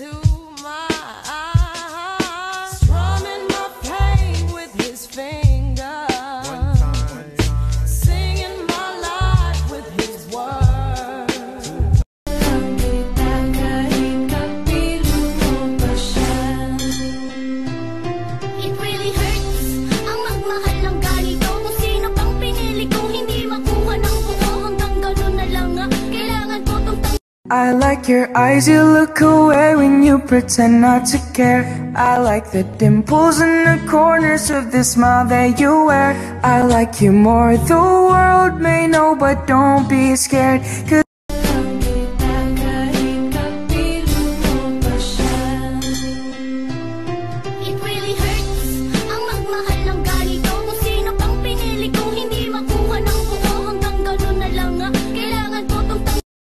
into I like your eyes, you look away when you pretend not to care. I like the dimples in the corners of the smile that you wear. I like you more, the world may know, but don't be scared.